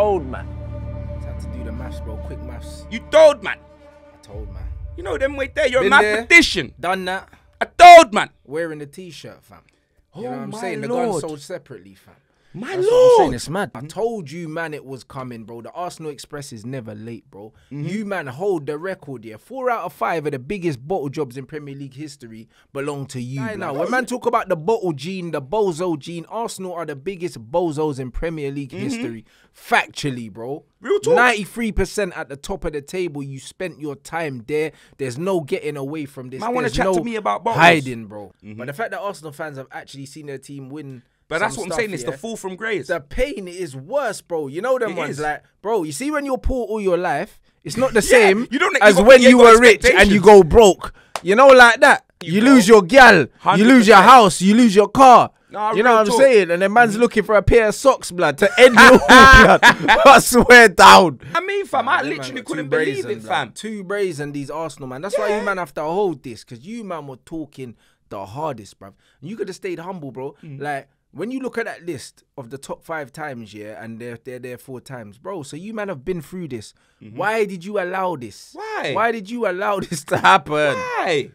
told man. Time to do the maths, bro. Quick maths. You told man. I told man. You know them wait there. You're Been a mathematician. There, done that. I told man. Wearing the t-shirt, fam. You oh know what I'm saying? Lord. The gun sold separately, fam. My That's what I'm saying. It's mad. I told you, man, it was coming, bro. The Arsenal Express is never late, bro. Mm-hmm. You, man, hold the record here. Four out of five of the biggest bottle jobs in Premier League history belong to you. Aye, now, when man talk about the bottle gene, the bozo gene, Arsenal are the biggest bozos in Premier League history. Factually, bro. Real talk. 93% at the top of the table. You spent your time there. There's no getting away from this. Man wanna There's chat to me about bottles. hiding, bro. But the fact that Arsenal fans have actually seen their team win. But that's what I'm stuff, saying. It's the fall from grace. the pain is worse, bro. You know them It ones is. like, bro. You see when you're poor all your life, it's not the Yeah, same you don't- you as got- when you were rich and you go broke. You know, like that. You You, lose your gal, you lose your house, you lose your car. Nah, you know what I'm talk. saying? And the man's looking for a pair of socks, blood, to end your blood. I swear down. I mean, fam, I literally couldn't believe brazen, it, fam. Too brazen, these Arsenal man. That's why you man have to hold this, because you man were talking the hardest, bruv. And you could have stayed humble, bro. Mm. Like, when you look at that list of the top five times, yeah, and they're they're there four times, bro. So you man have been through this. Mm-hmm. Why did you allow this? Why? Why did you allow this to happen? Why?